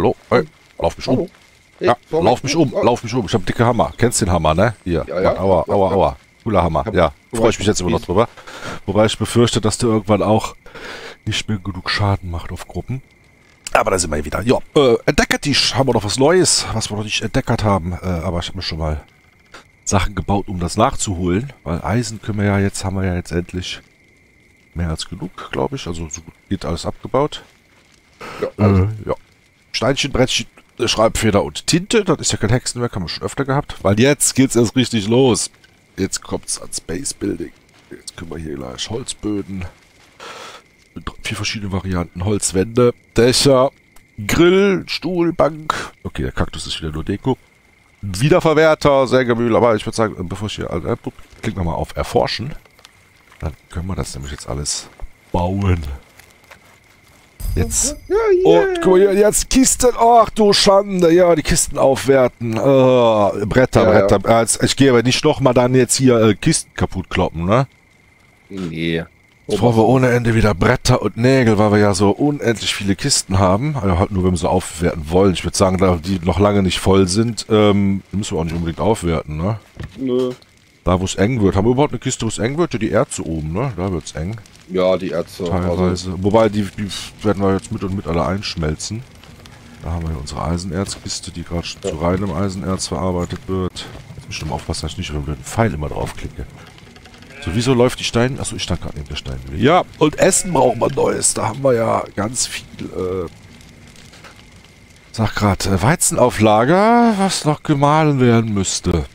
hallo, hey, lauf mich um. Hey, Ja, sorry. lauf mich um, lauf mich um. Ich hab dicke Hammer. Kennst den Hammer, ne? Hier. Ja, ja. Aua, aua, aua. Cooler Hammer. Ja. Freue ich mich jetzt immer noch drüber. Wobei ich befürchte, dass der irgendwann auch nicht mehr genug Schaden macht auf Gruppen. Aber da sind wir wieder. Ja, äh, Entdeckertisch haben wir noch was Neues, was wir noch nicht entdeckert haben. Äh, aber ich habe mir schon mal Sachen gebaut, um das nachzuholen. Weil Eisen können wir ja jetzt, haben wir ja jetzt endlich mehr als genug, glaube ich. Also so geht alles abgebaut. Ja, also, Äh, ja. Steinchen, Brettchen, äh, Schreibfeder und Tinte. Das ist ja kein Hexenwerk, haben wir schon öfter gehabt. Weil jetzt geht's erst richtig los. Jetzt kommt's an Space Building. Jetzt können wir hier gleich Holzböden. Mit vier verschiedene Varianten. Holzwände, Dächer, Grill, Stuhl, Bank. Okay, der Kaktus ist wieder nur Deko. Wiederverwerter, Sägemühl. Aber ich würde sagen, äh, bevor ich hier... Äh, klicken wir mal auf Erforschen. Dann können wir das nämlich jetzt alles bauen. Jetzt ja, und guck mal jetzt Kisten. Ach du Schande. Ja, die Kisten aufwerten. Oh, Bretter, Ja, ja. Bretter. Als- Ich gehe aber nicht nochmal dann jetzt hier äh, Kisten kaputt kloppen, ne? Nee. Jetzt brauchen wir ohne Ende wieder Bretter und Nägel, weil wir ja so unendlich viele Kisten haben. Also halt nur, wenn wir sie aufwerten wollen. Ich würde sagen, da die noch lange nicht voll sind, ähm, müssen wir auch nicht unbedingt aufwerten, ne? Nö. Da, wo es eng wird. Haben wir überhaupt eine Kiste, wo es eng wird? Ja, die Erze oben, ne? Da wird's eng. Ja, die Ärzte. Also, Teilweise. Wobei, die, die werden wir jetzt mit und mit alle einschmelzen. Da haben wir hier unsere Eisenerzkiste, die gerade schon zu reinem Eisenerz verarbeitet wird. Jetzt muss ich schon mal aufpassen, dass ich nicht über den Pfeil immer draufklicke. So, wieso läuft die Stein... Achso, ich stand gerade neben der Steinmühle. Ja, und Essen brauchen wir Neues. Da haben wir ja ganz viel, äh... Sag gerade, äh, Weizen auf Lager, was noch gemahlen werden müsste.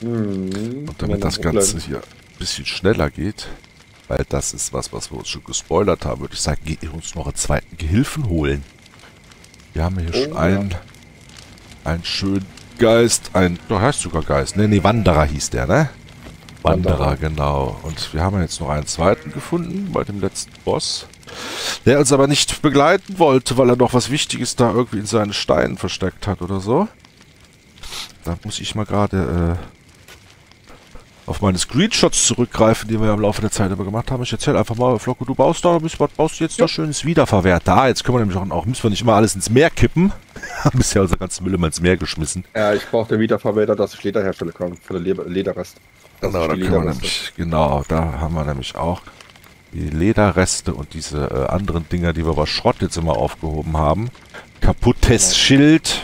hm, Und damit das Ganze hier ein bisschen schneller geht, weil das ist was, was wir uns schon gespoilert haben, würde ich sagen, geht ihr uns noch einen zweiten Gehilfen holen. Wir haben hier Oh, schon ja. einen, einen schönen Geist, ein, da heißt sogar Geist, ne, nee, Wanderer hieß der, ne? Wanderer, Wanderer. genau. Und wir haben ja jetzt noch einen zweiten gefunden bei dem letzten Boss, der uns aber nicht begleiten wollte, weil er noch was Wichtiges da irgendwie in seinen Steinen versteckt hat oder so. Da muss ich mal gerade äh, auf meine Screenshots zurückgreifen, die wir ja im Laufe der Zeit immer gemacht haben. Ich erzähl einfach mal, Flocko, du baust da, was baust du jetzt da schönes Wiederverwerter? Ah, jetzt können wir nämlich auch, auch, müssen wir nicht immer alles ins Meer kippen. Haben bisher unser ganzes Müll immer ins Meer geschmissen. Ja, ich brauche den Wiederverwerter, dass ich Leder herstellen kann. Für den Le Lederrest. Das Genau, da können wir nämlich, genau, da haben wir nämlich auch die Lederreste und diese äh, anderen Dinger, die wir bei Schrott jetzt immer aufgehoben haben. Kaputtes Schild,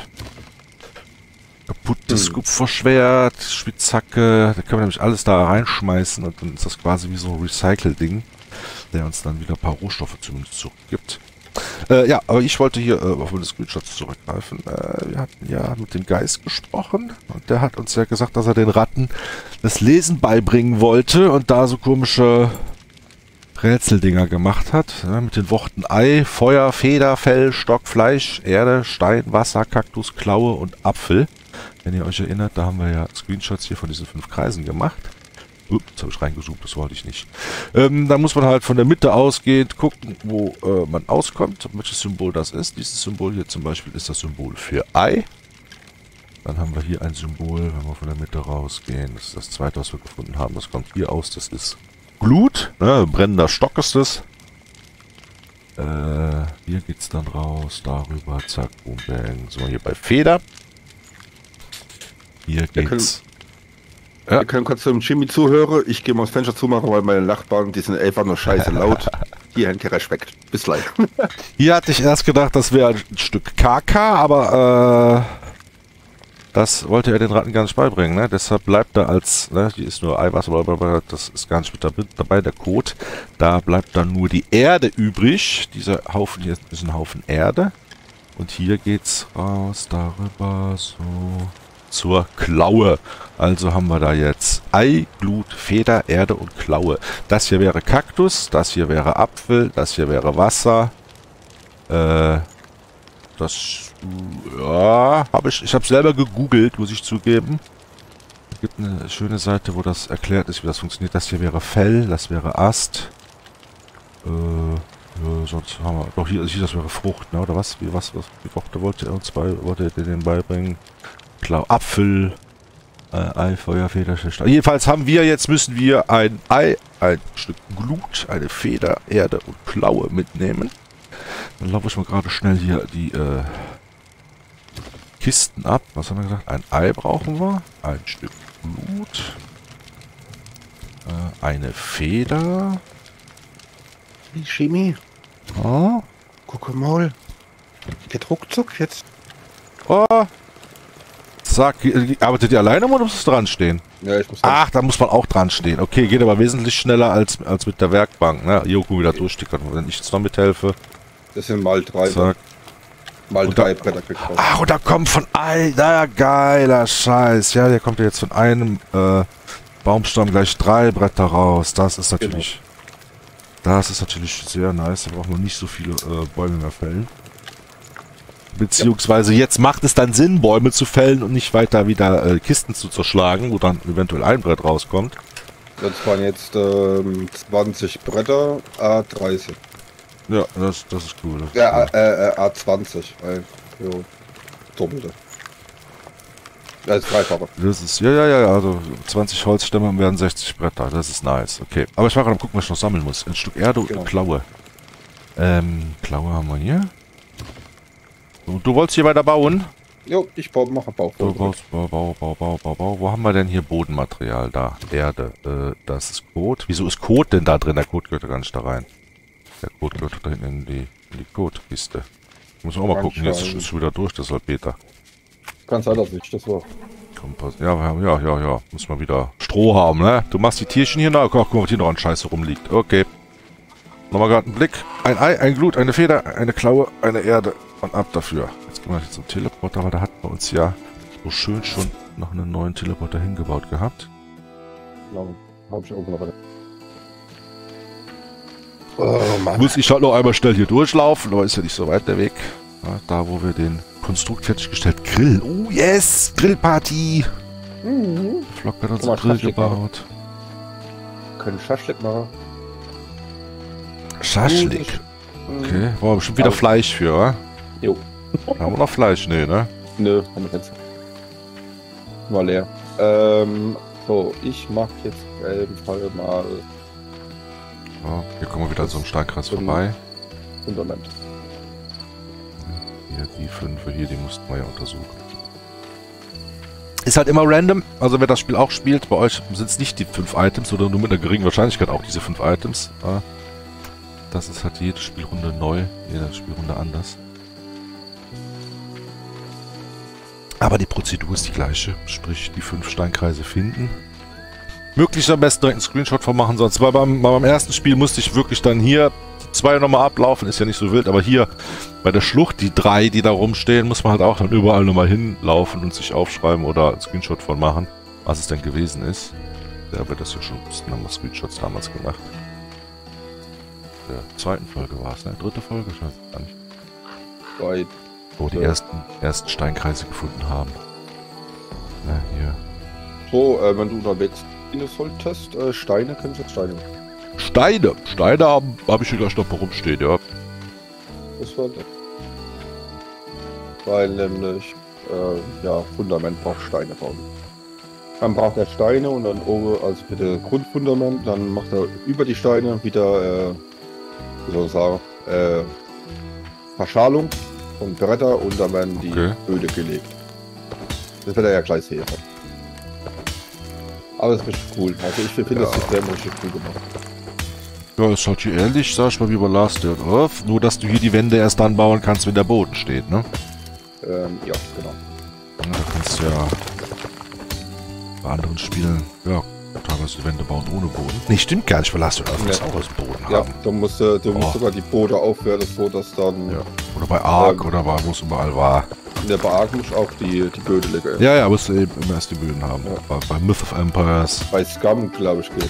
kaputtes Hm. Kupferschwert, Spitzhacke, da können wir nämlich alles da reinschmeißen und dann ist das quasi wie so ein Recycle-Ding, der uns dann wieder ein paar Rohstoffe zumindest zurückgibt. Äh, ja, aber ich wollte hier äh, auf meine Screenshots zurückgreifen. Äh, wir hatten ja mit dem Geist gesprochen und der hat uns ja gesagt, dass er den Ratten das Lesen beibringen wollte und da so komische Rätseldinger gemacht hat. Ja, mit den Worten Ei, Feuer, Feder, Fell, Stock, Fleisch, Erde, Stein, Wasser, Kaktus, Klaue und Apfel. Wenn ihr euch erinnert, da haben wir ja Screenshots hier von diesen fünf Kreisen gemacht. Ups, jetzt habe ich reingezoomt, das wollte ich nicht. Ähm, da muss man halt von der Mitte ausgehend gucken, wo äh, man auskommt, welches Symbol das ist. Dieses Symbol hier zum Beispiel ist das Symbol für Ei. Dann haben wir hier ein Symbol, wenn wir von der Mitte rausgehen. Das ist das zweite, was wir gefunden haben. Das kommt hier aus. Das ist Glut. Ne? Brennender Stock ist es. Äh, hier geht's dann raus. Darüber. Zack, boom, bang. So, hier bei Feder. Hier Wir geht's. Ja. Wir können kurz zum Jimmy zuhören. Ich gehe mal das Fenster zumachen, weil meine Nachbarn, die sind einfach nur scheiße laut. Hier, Henke, Respekt. Bis gleich. Hier hatte ich erst gedacht, das wäre ein Stück KK, aber äh, das wollte er den Ratten gar nicht beibringen. Ne? Deshalb bleibt da als, ne, die ist nur Eiweiß, aber das ist gar nicht mit dabei, der Code. Da bleibt dann nur die Erde übrig. Dieser Haufen hier ist ein Haufen Erde. Und hier geht's raus, darüber, so zur Klaue. Also haben wir da jetzt Ei, Glut, Feder, Erde und Klaue. Das hier wäre Kaktus, das hier wäre Apfel, das hier wäre Wasser. Äh, das, ja, habe ich, ich habe selber gegoogelt, muss ich zugeben. Es gibt eine schöne Seite, wo das erklärt ist, wie das funktioniert. Das hier wäre Fell, das wäre Ast. Äh, ja, sonst haben wir, doch hier, hier das wäre Frucht, ne, oder was? Wie, was, was, wie Worte wollte er uns bei, wollte er denen beibringen? Klar, Apfel, äh, Ei, Feuer, Feder, Stein. Jedenfalls haben wir jetzt, müssen wir ein Ei, ein Stück Glut, eine Feder, Erde und Klaue mitnehmen. Dann laufe ich mal gerade schnell hier die äh, Kisten ab. Was haben wir gesagt? Ein Ei brauchen wir. Ein Stück Blut. Äh, eine Feder. Hey, Chemie, Oh. guck mal. Geht ruckzuck jetzt. oh. Zack. äh, Arbeitet ihr alleine oder muss es dran stehen? Ja, ich muss dann. Ach, da muss man auch dran stehen. Okay, geht aber wesentlich schneller als, als mit der Werkbank. Ne? Joko wieder durchstickert. Wenn ich jetzt noch mithelfe. Das sind mal drei. Zack. Mal Und da- drei Bretter man. Ach, und da kommt von na geiler Scheiß. Ja, der kommt ja jetzt von einem äh, Baumstamm gleich drei Bretter raus. Das ist natürlich, das ist natürlich sehr nice. Da braucht man nicht so viele äh, Bäume mehr fällen. Beziehungsweise jetzt macht es dann Sinn, Bäume zu fällen und nicht weiter wieder äh, Kisten zu zerschlagen, wo dann eventuell ein Brett rauskommt. Das waren jetzt ähm, 20 Bretter, A30. Ja, das, das ist cool. Das ist Ja, cool. äh, äh, A20. Weil, jo, doppelte. Das ist dreifache. Das ist, ja, ja, ja, also 20 Holzstämme werden 60 Bretter, das ist nice, okay. Aber ich war gerade am gucken, was ich noch sammeln muss. Ein Stück Erde und Genau. eine Klaue. Ähm, Klaue haben wir hier. Und du wolltest hier weiter bauen? Jo, ich baue, mache Bau. Du baust, bau, bau, bau, bau, bau, bau. Wo haben wir denn hier Bodenmaterial? Da, Erde. Äh, das ist Kot. Wieso ist Kot denn da drin? Der Kot gehört ja gar nicht da rein. Der Kot gehört da hinten in die, in die Kotkiste. Muss man auch mal gucken, jetzt ist schon wieder durch, das Salpeter. Kann sein, dass ich das war. Kompass. Ja, ja, ja, ja, ja. Muss mal wieder Stroh haben, ne? Du machst die Tierchen hier nach. Ach, guck mal, was hier noch an Scheiße rumliegt. Okay. Nochmal gerade einen Blick. Ein Ei, ein Glut, eine Feder, eine Klaue, eine Erde. Und ab dafür. Jetzt gehen wir jetzt zum Teleporter, weil da hat bei uns ja so schön schon noch einen neuen Teleporter hingebaut gehabt. Genau. Hab ich auch noch. Oh. Muss ich halt noch einmal schnell hier durchlaufen, aber ist ja nicht so weit der Weg. Ja, da, wo wir den Konstrukt fertiggestellt. Grill. Oh, yes! Grillparty! Mhm. Flock hat uns einen Grill Schaschlik gebaut. Können Schaschlik machen. Schaschlik. Mhm. Okay, war bestimmt wieder Aber- Fleisch für, wa? Jo. Haben wir noch Fleisch? Nee, ne? Nö, haben wir jetzt. War leer. Ähm, so, ich mach jetzt Fall mal Ja, hier kommen wir wieder an so einem Steinkreis vorbei. Fundament. Hier, die fünf hier, die mussten wir ja untersuchen. Ist halt immer random, also wer das Spiel auch spielt, bei euch sind es nicht die fünf Items, oder nur mit einer geringen Wahrscheinlichkeit auch diese fünf Items. Das ist halt jede Spielrunde neu, jede Spielrunde anders. Aber die Prozedur ist die gleiche, sprich die fünf Steinkreise finden. Möglichst am besten direkt einen Screenshot von machen, sonst weil beim, beim ersten Spiel musste ich wirklich dann hier zwei nochmal ablaufen, ist ja nicht so wild, aber hier bei der Schlucht, die drei, die da rumstehen, muss man halt auch dann überall nochmal hinlaufen und sich aufschreiben oder einen Screenshot von machen, was es denn gewesen ist. Ja, wir das ja schon wussten, haben wir Screenshots damals gemacht. In der zweiten Folge war es, ne? Dritte Folge? Ich weiß gar nicht. Bei Wo die ersten, ersten Steinkreise gefunden haben. Ne, hier. so, äh, wenn du unterwegs gehen solltest, äh, Steine können jetzt Steine. Steine! Steine haben, habe ich hier gleich noch rumstehen, ja. Das war das. Weil nämlich, äh, ja, Fundament braucht Steine bauen. Dann braucht er Steine und dann oben, also das Grundfundament, dann macht er über die Steine wieder, äh, wie soll ich sagen, äh, Verschalung und Bretter und dann werden die Okay. Böde gelegt. Das wird er ja gleich sehen. Aber das ist richtig cool. Also ich finde das Ja. System richtig cool gemacht. Ja, ist halt hier ähnlich, sag ich mal, wie bei Last Dead Earth. Nur, dass du hier die Wände erst dann bauen kannst, wenn der Boden steht, ne? Ähm, ja, genau. Ja, da kannst du ja bei anderen Spielen, ja, teilweise Wände bauen ohne Boden. Nee, stimmt gar nicht, weil Last Dead Earth muss Ja. auch aus Boden Ja, haben. du musst, du musst Oh. sogar die Boote aufwerten, so dass dann Ja. Oder bei Ark Ähm. oder bei, wo es überall war. In der Bark musst du auch die, die Böde legen. Ja, ja, musst du eben immer erst die Böden haben. Ja. Bei, bei Myth of Empires, Bei Scum, glaube ich, geht.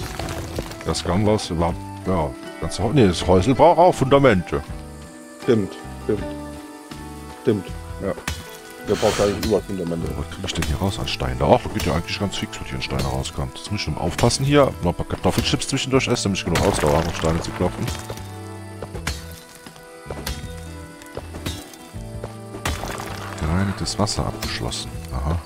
das Gun was, war, ja, ganz, nee, das Häusel braucht auch Fundamente. Stimmt, stimmt. Stimmt, ja. Der braucht eigentlich über Fundamente. Was kriege ich denn hier raus an Stein? Ach, da geht ja eigentlich ganz fix, was hier an Steine rauskommt. Jetzt muss ich nur aufpassen hier. Noch ein paar Kartoffelchips zwischendurch essen, damit ich genug Ausdauer habe, um Steine zu klopfen. Gereinigtes Wasser abgeschlossen. Aha.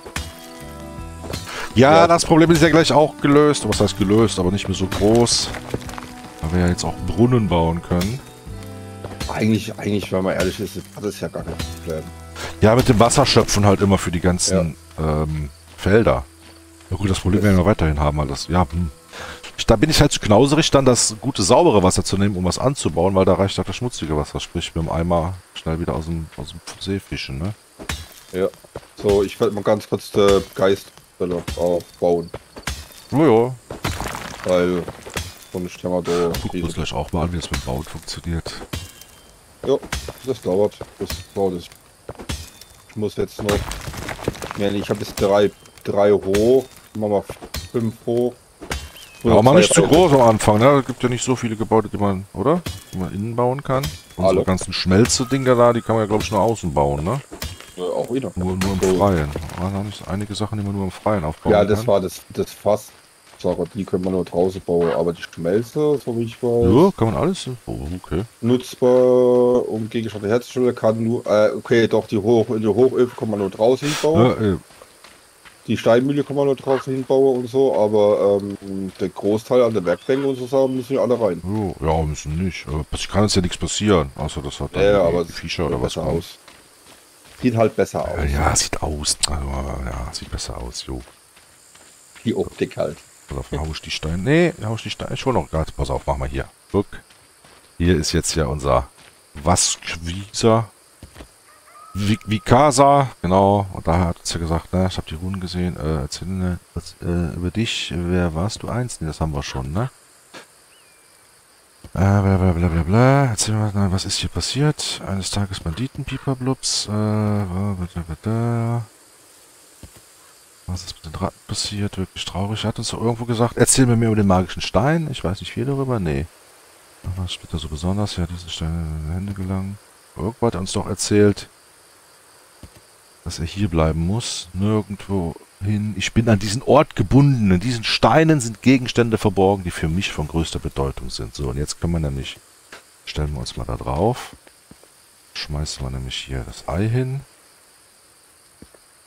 Ja, Ja. das Problem ist ja gleich auch gelöst. Was heißt gelöst, aber nicht mehr so groß. Weil wir ja jetzt auch Brunnen bauen können. Eigentlich, eigentlich, wenn man ehrlich ist, ist das ja gar kein Problem. Ja, mit dem Wasserschöpfen halt immer für die ganzen ähm, Felder. Ja gut, das Problem werden wir weiterhin haben, weil das, ja, hm. Ich- Da bin ich halt zu knauserig, dann das gute, saubere Wasser zu nehmen, um was anzubauen, weil da reicht halt das schmutzige Wasser. Sprich, mit dem Eimer schnell wieder aus dem, aus dem See fischen, ne? Ja. So, ich werde mal ganz kurz den Geist aufbauen. Jojo. Weil sonst haben wir da Gucken wir uns gleich auch mal an, wie das mit dem Bauen funktioniert. Ja, das dauert. Das dauert es. Ich muss jetzt noch. Ich habe jetzt drei, drei hoch. Machen wir fünf hoch. Ja, aber Zwei nicht zu groß am Anfang, ne? Es gibt ja nicht so viele Gebäude, die man, oder? Die man innen bauen kann. Und Hallo. so ganzen Schmelze-Dinger da, die kann man ja, glaube ich, nur außen bauen, ne? Ja, auch wieder. Nur, nur im So. Freien. Da haben einige Sachen, die man nur im Freien aufbauen Ja, das kann. war das, das Fass. Sache, die können wir nur draußen bauen. Aber die Schmelze, so wie ich weiß, Ja, kann man alles. Oh, okay. nutzbar, um Gegenstände herzustellen, kann nur. Äh, okay, doch, die, Hoch, die Hochöfen kann man nur draußen hinbauen. Ja, Die Steinmühle kann man nur draußen hinbauen und so. Aber ähm, der Großteil an der Werkbänke und so Sachen müssen ja alle rein. ja, müssen nicht. Es kann uns ja nichts passieren, außer dass dann Ja, Viecher sieht oder was besser kommt. aus. Sieht halt besser aus. Ja, sieht aus. Also, ja, sieht besser aus, jo. Die Optik halt. Oder hau ich die Steine. Nee, hau ich die Steine. Ich hol noch gerade. Pass auf, mach mal hier. Guck. Hier ist jetzt ja unser Wasquisa. Vi- Vikasa, genau. Und da hat es ja gesagt, ne, ich habe die Runen gesehen. Äh, erzähl mir was äh, über dich. Wer warst du eins? Nee, das haben wir schon, ne? Äh, bla bla bla. Erzähl mir, na, was ist hier passiert? Eines Tages Banditen, Pieperblups. Äh. Was ist mit den Ratten passiert? Wirklich traurig. Er hat uns doch irgendwo gesagt, erzähl mir mehr über den magischen Stein. Ich weiß nicht viel darüber. Nee. Was spielt da so besonders? Ja, diese Steine in die Hände gelangen. Irgendwo hat er uns doch erzählt, dass er hier bleiben muss. Nirgendwo hin. Ich bin an diesen Ort gebunden. In diesen Steinen sind Gegenstände verborgen, die für mich von größter Bedeutung sind. So, und jetzt können wir nämlich, stellen wir uns mal da drauf. Schmeißen wir nämlich hier das Ei hin.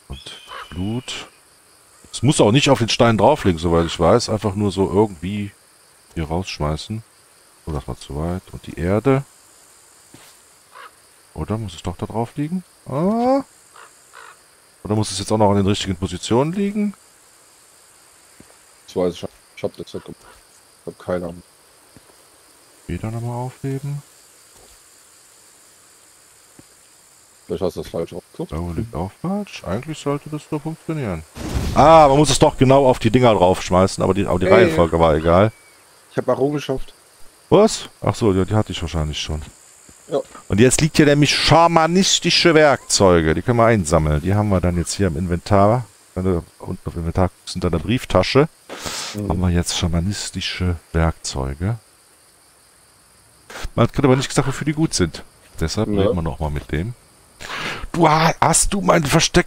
Und Blut. Es muss auch nicht auf den Stein drauflegen, soweit ich weiß. Einfach nur so irgendwie hier rausschmeißen. So, das war zu weit. Und die Erde. Oder muss es doch da drauf liegen? Ah. Oder muss es jetzt auch noch an den richtigen Positionen liegen? Das weiß ich schon. Ich hab das nicht gemacht. Ich hab keine Ahnung. Wieder nochmal aufheben. Vielleicht hast du das falsch ausgesucht. Da liegt auch falsch. Eigentlich sollte das so funktionieren. Ah, man muss es doch genau auf die Dinger draufschmeißen, aber die, aber die Hey. Reihenfolge war egal. Ich habe Errungenschaft. Was? Ach so, ja, die hatte ich wahrscheinlich schon. Ja. Und jetzt liegt hier nämlich schamanistische Werkzeuge. Die können wir einsammeln. Die haben wir dann jetzt hier im Inventar. Wenn du unten auf Inventar guckst, in deiner Brieftasche, haben wir jetzt schamanistische Werkzeuge. Man hat aber nicht gesagt, wofür die gut sind. Deshalb Ja. reden wir nochmal mit dem. Du ha- hast du mein Versteck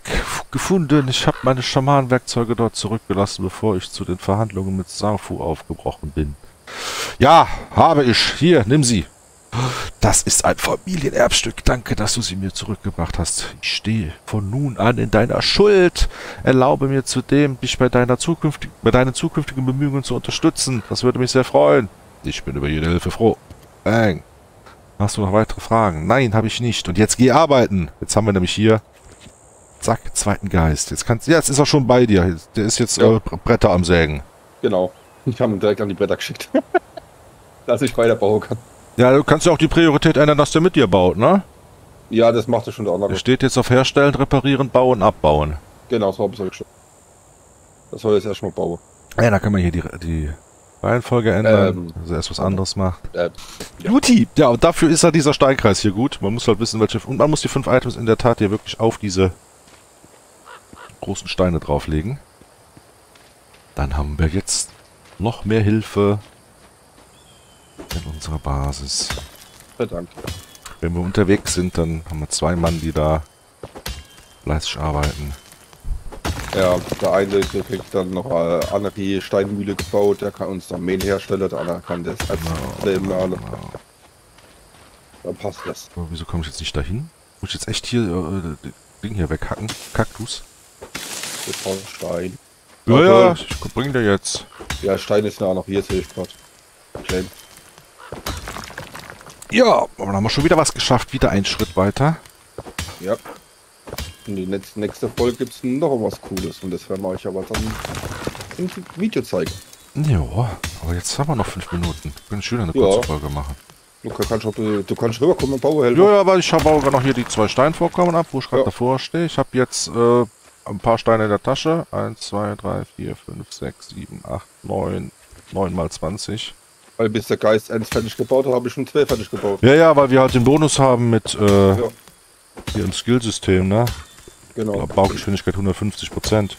gefunden? Ich habe meine Schamanwerkzeuge dort zurückgelassen, bevor ich zu den Verhandlungen mit Safu aufgebrochen bin. Ja, habe ich. Hier, nimm sie. Das ist ein Familienerbstück. Danke, dass du sie mir zurückgebracht hast. Ich stehe von nun an in deiner Schuld. Erlaube mir zudem, dich bei, deiner zukünftigen, bei deinen zukünftigen Bemühungen zu unterstützen. Das würde mich sehr freuen. Ich bin über jede Hilfe froh. Bang. Hast du noch weitere Fragen? Nein, habe ich nicht. Und jetzt geh arbeiten. Jetzt haben wir nämlich hier. Zack, zweiten Geist. Jetzt kannst Ja, jetzt ist er schon bei dir. Der ist jetzt Ja. äh, Bretter am Sägen. Genau. Ich habe ihn direkt an die Bretter geschickt. dass ich weiterbauen kann. Ja, du kannst ja auch die Priorität ändern, dass der mit dir baut, ne? Ja, das macht er schon der andere. Er steht jetzt auf Herstellen, Reparieren, Bauen, Abbauen. Genau, so habe ich schon. Das soll jetzt erstmal bauen. Ja, da kann man hier die, die Reihenfolge ändern. Ähm, also erst was anderes macht. Äh, Ja. Juti! Ja, und dafür ist ja dieser Steinkreis hier gut. Man muss halt wissen, welche. Und man muss die fünf Items in der Tat hier wirklich auf diese großen Steine drauflegen. Dann haben wir jetzt noch mehr Hilfe in unserer Basis. verdammt. Wenn wir unterwegs sind, dann haben wir zwei Mann, die da fleißig arbeiten. Ja, der eine der kriegt dann noch eine andere Steinmühle gebaut, der kann uns dann Mehl herstellen, der andere kann das als Male. Genau. Dann passt das. Aber wieso komme ich jetzt nicht dahin? Muss ich jetzt echt hier äh, das Ding hier weghacken? Kaktus? Stein. Ja, ja, ich bring dir jetzt. Ja, Stein ist ja noch hier, sehe ich gerade. Klein. Ja, aber dann haben wir schon wieder was geschafft. Wieder einen Schritt weiter. Ja. In die nächste, Folge gibt es noch was Cooles und das werden wir euch aber dann im Video zeigen. Ja, aber jetzt haben wir noch fünf Minuten. Können schön eine Ja. kurze Folge machen. Du kannst, auch, du kannst rüberkommen und Bauhelfer. Ja, ja, aber ich schaue auch noch hier die zwei Steinvorkommen ab, wo ich gerade Ja. davor stehe. Ich habe jetzt äh, ein paar Steine in der Tasche. 1, 2, 3, 4, 5, 6, 7, 8, 9. 9 mal 20. Weil bis der Geist eins fertig gebaut hat, habe ich schon zwei fertig gebaut. Ja, ja, weil wir halt den Bonus haben mit äh, Ja. hier im Skillsystem, ne? Genau. Baugeschwindigkeit 150 Prozent.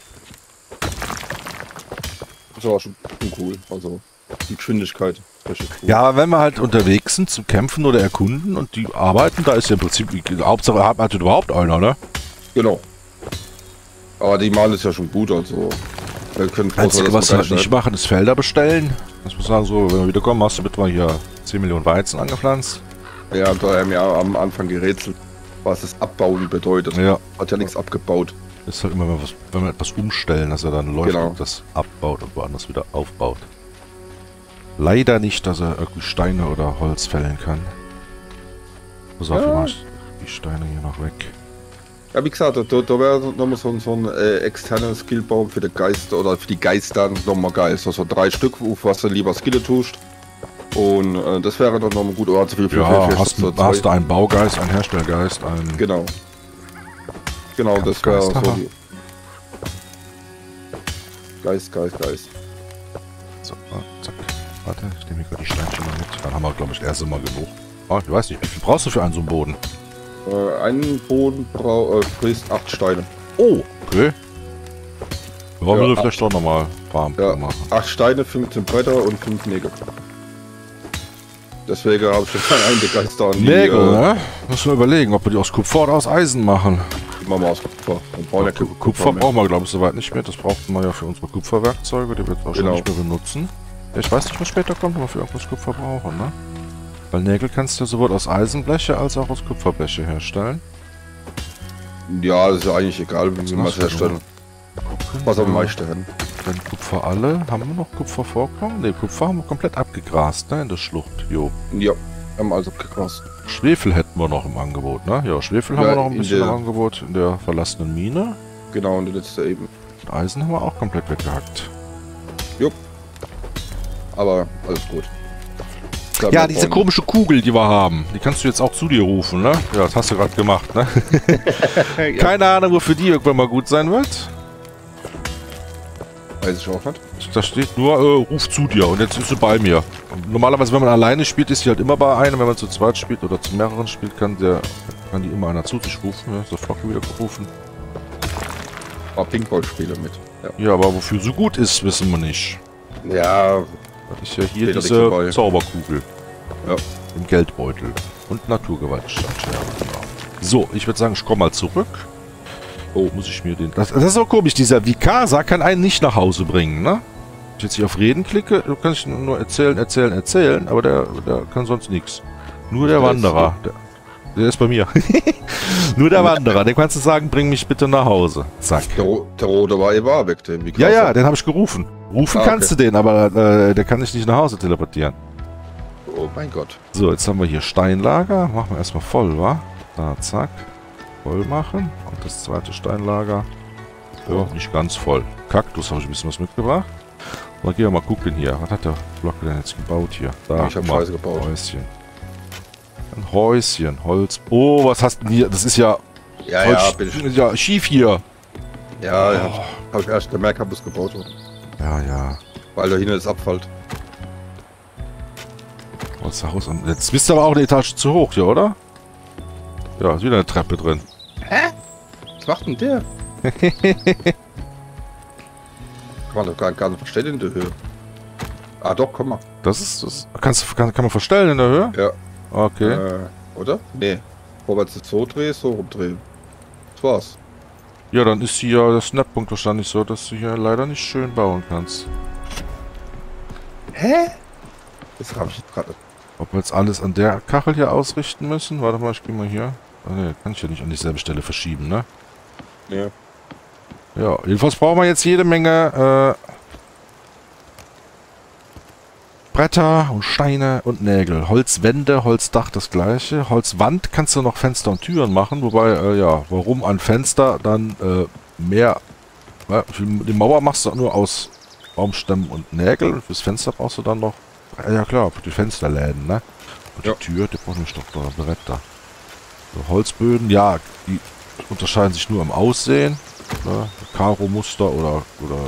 Das war schon cool. Also die Geschwindigkeit. Cool. Ja, aber wenn wir halt unterwegs sind zum Kämpfen oder Erkunden und die arbeiten, da ist ja im Prinzip, Hauptsache hat man überhaupt einer, ne? Genau. Aber die Mal ist ja schon gut, also. Wir können Einzige, was wir halt nicht machen, ist Felder bestellen. Das muss sagen, so, wenn wir wiederkommen, hast du bitte mal hier 10 Millionen Weizen angepflanzt. Ja, da haben wir ja am Anfang gerätselt, was das Abbauen bedeutet. Ja. Hat ja nichts abgebaut. Ist halt immer, wenn wir, was, wenn wir etwas umstellen, dass er dann läuft Genau. und das abbaut und woanders wieder aufbaut. Leider nicht, dass er irgendwie Steine oder Holz fällen kann. Pass auf, Ja. ich die Steine hier noch weg. Ja, wie gesagt, da, da wäre nochmal so, ein- so ein äh, externer Skillbaum für die Geister oder für die Geister nochmal geil. So, so drei Stück, auf was du lieber Skille tust. Und äh, das wäre dann nochmal gut. Oder also für, für, Ja, für, für hast, so du- hast du einen Baugeist, einen Herstellgeist, einen... Genau. Genau, das wäre so die. Geist, Geist, Geist. So, ah, zack. Warte, ich nehme hier gerade die Steinchen mal mit. Dann haben wir, glaube ich, erst immer genug. Ah, ich weiß nicht, wie viel brauchst du für einen so einen Boden? Äh, einen Boden äh, frisst acht Steine. Oh, okay. Ja, Ja, wir vielleicht doch nochmal warm Ja. machen. Acht Steine, 15 Bretter und fünf Nägel. Deswegen habe ich schon einen der Geister an die, Nägel, äh, ne? Müssen wir überlegen, ob wir die aus Kupfer oder aus Eisen machen. die machen wir aus Kupfer. Ja Ku- Kupfer Kupfer brauchen wir, glaube ich, soweit nicht mehr. Das brauchten wir ja für unsere Kupferwerkzeuge, die wir jetzt wahrscheinlich Genau. nicht mehr benutzen. Ich weiß nicht, was später kommt, wir für irgendwas Kupfer brauchen, ne? Weil Nägel kannst du sowohl aus Eisenbleche als auch aus Kupferbleche herstellen. Ja, das ist ja eigentlich egal, wie Was machst du herstellen. Gucken, Was am meisten hin. Wenn Kupfer alle, haben wir noch Kupfer vorkommen? Ne, Kupfer haben wir komplett abgegrast, ne, in der Schlucht. Jo. Ja, haben also abgegrast. Schwefel hätten wir noch im Angebot, ne? Ja, Schwefel haben Ja, wir noch ein in bisschen im Angebot in der verlassenen Mine. Genau, und das ist eben. Und Eisen haben wir auch komplett weggehackt. Aber alles gut. Ja, diese komische Kugel, die wir haben, die kannst du jetzt auch zu dir rufen, ne? Ja, das hast du gerade gemacht, ne? Ja, Keine Ahnung, wofür die irgendwann mal gut sein wird. weiß ich auch nicht. Da steht nur, äh, ruf zu dir und jetzt ist sie bei mir. Normalerweise, wenn man alleine spielt, ist sie halt immer bei einem. Wenn man zu zweit spielt oder zu mehreren spielt, kann der kann die immer einer zu sich rufen. Ja, ist der Flocke wieder gerufen. Ein paar Pinkball-Spiele mit. Ja. Ja, aber wofür sie gut ist, wissen wir nicht. ja, Das ist ja hier da diese. Zauberkugel. Ja. Im Geldbeutel. Und genau. So, ich würde sagen, ich komme mal zurück. Oh, muss ich mir den... Das, das ist auch komisch, dieser Vikasa kann einen nicht nach Hause bringen, ne? Wenn ich jetzt hier auf Reden klicke, kann ich nur erzählen, erzählen, erzählen, aber der, der kann sonst nichts. Nur der Der ist Wanderer. Der, der ist bei mir. nur der Wanderer, den kannst du sagen, bring mich bitte nach Hause. Zack. der, der Rote war eben weg, der wie Ja, ja, den habe ich gerufen. Rufen Ah, kannst du den, aber äh, der kann dich nicht nach Hause teleportieren. Oh mein Gott. So, jetzt haben wir hier Steinlager. Machen wir erstmal voll, wa? Da, zack. Voll machen. Und das zweite Steinlager. Ja, nicht ganz voll. Kaktus habe ich ein bisschen was mitgebracht. Mal gehen wir mal gucken hier. Was hat der Blocke denn jetzt gebaut hier? Da, Ich hab guck mal. Scheiße gebaut. Häuschen. Ein Häuschen, Holz. Oh, was hast du denn hier? Das ist ja, Ja, ja, sch- bin ich. ja schief hier. Ja, ja. Oh. Habe ich erst gemerkt, hab es gebaut wurde. Ja, ja. Weil da hinten ist Abfall. Das Haus an. Jetzt bist du aber auch eine Etage zu hoch hier, oder? Ja, ist wieder eine Treppe drin. Was macht denn der? kann man doch gar, gar nicht verstehen in der Höhe. Ah doch, komm mal. Das ist. Das kannst, kann, kann man verstellen in der Höhe? Ja. Okay. Äh, oder? Nee. Vorwärts jetzt so drehen, so rumdrehen. Das war's. Ja, dann ist hier der Snappunkt wahrscheinlich so, dass du hier leider nicht schön bauen kannst. Hä? Das habe ich jetzt gerade. Ob wir jetzt alles an der Kachel hier ausrichten müssen? Warte mal, ich gehe mal hier. Ah, ne, kann ich ja nicht an dieselbe Stelle verschieben, ne? Nee. Ja, jedenfalls brauchen wir jetzt jede Menge äh, Bretter und Steine und Nägel. Holzwände, Holzdach das gleiche. Holzwand kannst du noch Fenster und Türen machen, wobei, äh, ja, warum ein Fenster dann äh, mehr... Ja, die Mauer machst du nur aus Baumstämmen und Nägeln. Fürs Fenster brauchst du dann noch... Ja klar, für die Fensterläden, ne? Und Ja. die Tür, die brauchst du nicht doch Bretter. So, Holzböden, ja, die unterscheiden sich nur im Aussehen. Ne? Karo-Muster oder, oder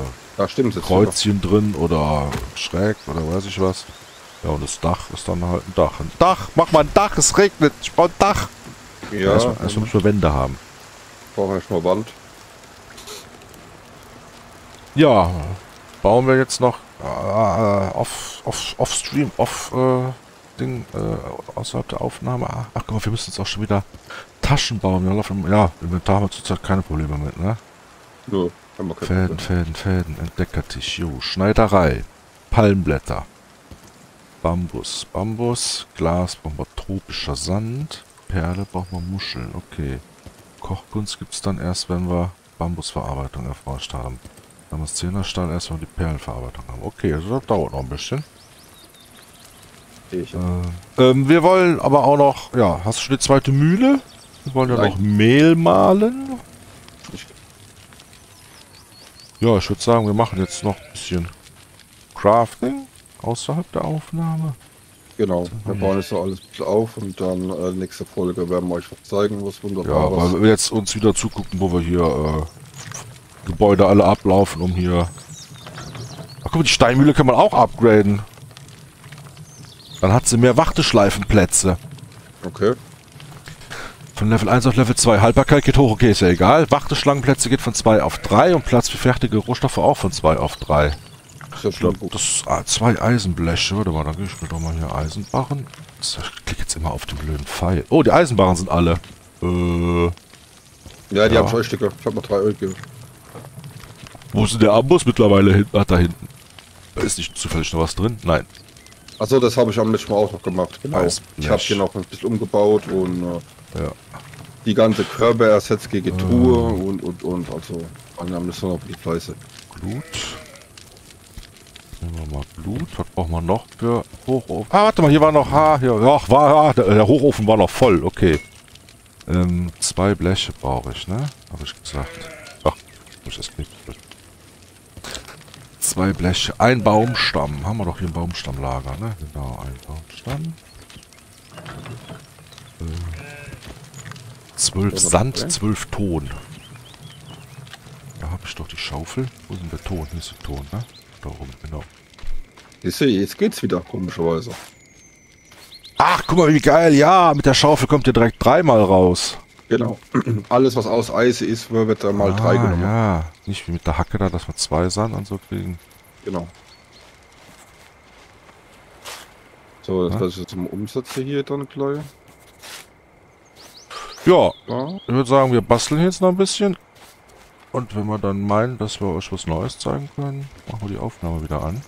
Da stimmt es. Kreuzchen drin oder schräg oder weiß ich was. Ja, und das Dach ist dann halt ein Dach. Ein Dach! Mach mal ein Dach! Es regnet! Ich brauche ein Dach! Ja, erstmal, erstmal müssen wir Wände haben. brauchen wir erstmal Wand. Ja, bauen wir jetzt noch äh, off, off, off Stream, off äh, Ding, äh, außerhalb der Aufnahme. Ah, Ach guck mal, wir müssen jetzt auch schon wieder Taschen bauen. Wir laufen, ja, Inventar haben wir zurzeit keine Probleme mit, ne? Keine Fäden, Fäden, Fäden, Entdeckertisch, jo, Schneiderei, Palmblätter, Bambus, Bambus, Glas brauchen wir tropischer Sand, Perle brauchen wir Muscheln, okay. Kochkunst gibt es dann erst, wenn wir Bambusverarbeitung erforscht haben. Dann das Zehnerstahl erst, wenn wir die Perlenverarbeitung haben. Okay, also das dauert noch ein bisschen. Ich. Äh, ähm, wir wollen aber auch noch, ja, hast du schon die zweite Mühle? Wir wollen ja Nein. noch Mehl mahlen. Ich- Ja, ich würde sagen, wir machen jetzt noch ein bisschen Crafting außerhalb der Aufnahme. Genau, wir bauen jetzt noch alles auf und dann äh, nächste Folge werden wir euch was zeigen, was Ja, wunderbar weil wir jetzt uns wieder zugucken, wo wir hier äh, Gebäude alle ablaufen, um hier... Ach guck mal, die Steinmühle kann man auch upgraden. Dann hat sie mehr Warteschleifenplätze. Okay, Von Level 1 auf Level 2. Haltbarkeit geht hoch, okay, ist ja egal. Warteschlangenplätze geht von 2 auf 3 und Platz für fertige Rohstoffe auch von 2 auf 3. ist ja Ich glaube, das ist ah, zwei Eisenbleche. Warte mal, dann gehe ich mir doch mal hier Eisenbarren. Ich klicke jetzt immer auf den blöden Pfeil. Oh, die Eisenbarren sind alle. Äh, Ja, die Ja. haben Scheustücke. Ich hab mal drei Euro gegeben. wo ist denn der Amboss mittlerweile hin? Ach, da hinten. Da ist nicht zufällig noch was drin? Nein. Achso, das habe ich am letzten Mal auch noch gemacht. Genau. Eisblech. Ich habe hier noch ein bisschen umgebaut und äh, Ja. die ganze Körper ersetzt gegen Ah. Truhe und und und. Also, dann müssen wir noch die Fleiße. Blut. Nehmen wir mal Blut. Was brauchen wir noch für Hochofen? Ah, warte mal, hier war noch... Ah, hier, ja, war, ah, der, der Hochofen war noch voll. Okay. Ähm, zwei Bleche brauche ich, ne? Habe ich gesagt. Ach, muss das nicht. Zwei Bleche. Ein Baumstamm. Haben wir doch hier ein Baumstammlager, ne? Genau, ein Baumstamm. Äh, zwölf Sand, zwölf Ton. Da habe ich doch die Schaufel. Wo ist denn der Ton? Hier ist der Ton, ne? Da oben, genau. Siehst du, jetzt geht's wieder, komischerweise. Ach, guck mal, wie geil. Ja, mit der Schaufel kommt ihr direkt dreimal raus. Genau. Alles, was aus Eis ist, wird dann mal drei ah, genommen. ja. Nicht wie mit der Hacke da, dass wir zwei Sand und so kriegen. Genau. So, das Ja. jetzt zum Umsetzen hier dann gleich. Ja, ich würde sagen, wir basteln jetzt noch ein bisschen. Und wenn wir dann meinen, dass wir euch was Neues zeigen können, machen wir die Aufnahme wieder an.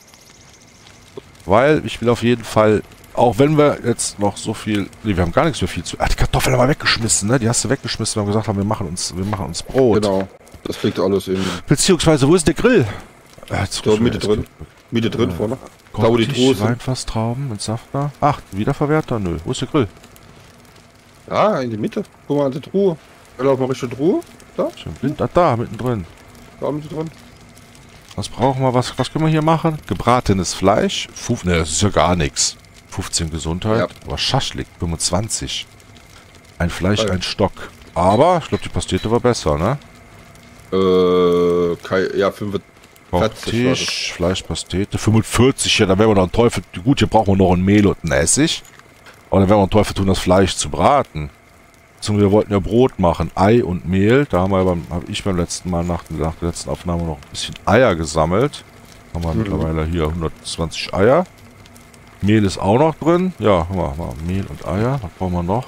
Weil ich will auf jeden Fall, auch wenn wir jetzt noch so viel, nee, wir haben gar nichts mehr viel zu. Ah, die Kartoffeln haben wir weggeschmissen, ne? Die hast du weggeschmissen, weil wir gesagt haben, wir machen uns, wir machen uns Brot. Genau. Das liegt alles in Beziehungsweise, wo ist der Grill? Äh, jetzt Da Mitte drin. Mitte drin Ja. vorne. Da, wo die Truhe sind. Weinfasstrauben mit Saftner. Ach, Wiederverwerter? Nö. Wo ist der Grill? Ja, in die Mitte. Guck mal an die Truhe. Da laufen wir Richtung Truhe. Da, Schön blind. Ah, da, mittendrin. da Mitte drin. Was brauchen wir? Was, was können wir hier machen? Gebratenes Fleisch. Fuf, ne, das ist ja gar nichts. 15 Gesundheit. Ja. Aber Schaschlik, 25. Ein Fleisch, ein Stock. Aber, ich glaube, die Pastete war besser, ne? Äh, Kai, ja, 45. Kochtisch, Fleischpastete. 45, ja, da wären wir noch ein Teufel. Gut, hier brauchen wir noch ein Mehl und ein Essig. Aber dann werden wir einen Teufel tun, das Fleisch zu braten. Zum wir wollten ja Brot machen, Ei und Mehl. Da haben wir beim, habe ich beim letzten Mal nach, nach der letzten Aufnahme noch ein bisschen Eier gesammelt. Haben wir Mhm. mittlerweile hier 120 Eier. Mehl ist auch noch drin. Ja, haben wir, haben wir Mehl und Eier. Was brauchen wir noch?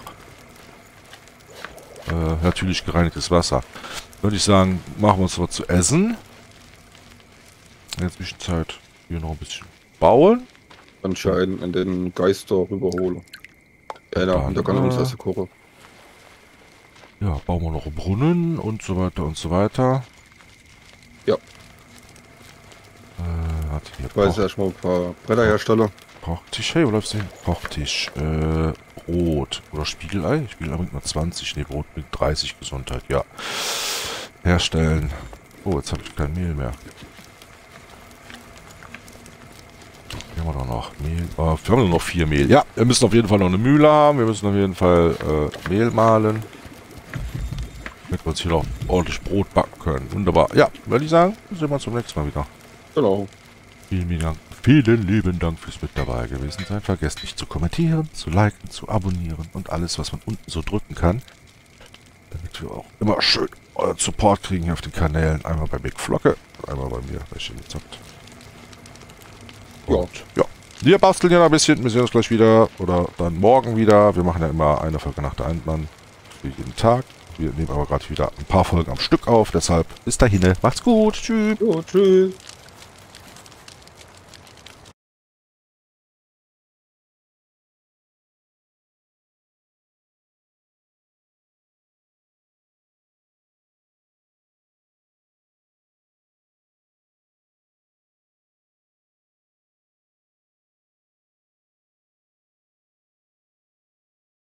Äh, natürlich gereinigtes Wasser. Würde ich sagen, machen wir uns was zu essen. In der Zwischenzeit hier noch ein bisschen bauen. Anscheinend in den Geister rüberholen. Ja, da, Dann, da kann er uns äh, Essen kochen. Ja, bauen wir noch Brunnen und so weiter und so weiter. Ja. Äh, warte, hier Ich weiß erstmal ein paar Bretter herstellen. Kochtisch. Hey, wo läufst du hin? Kochtisch. Äh, Brot. Oder Spiegelei? Spiegelei bringt nur 20. Nee, Brot bringt 30 Gesundheit. Ja. Herstellen. Oh, jetzt habe ich kein Mehl mehr. Haben wir doch noch Mehl. Oh, wir haben noch vier Mehl. Ja, wir müssen auf jeden Fall noch eine Mühle haben. Wir müssen auf jeden Fall äh, Mehl mahlen. Damit wir uns hier noch ordentlich Brot backen können. Wunderbar. Ja, würde ich sagen, sehen wir uns zum nächsten Mal wieder. Genau. Vielen lieben Dank. Vielen lieben Dank fürs mit dabei gewesen sein. Vergesst nicht zu kommentieren, zu liken, zu abonnieren und alles, was man unten so drücken kann. Damit wir auch immer schön euren Support kriegen hier auf den Kanälen. Einmal bei Big Flocke einmal bei mir, bei Chili zockt. Und ja. Wir basteln ja noch ein bisschen. Wir sehen uns gleich wieder. Oder dann morgen wieder. Wir machen ja immer eine Folge nach der anderen. Für jeden Tag. Wir nehmen aber gerade wieder ein paar Folgen am Stück auf. Deshalb bis dahin. Macht's gut. Tschüss. Jo, tschüss.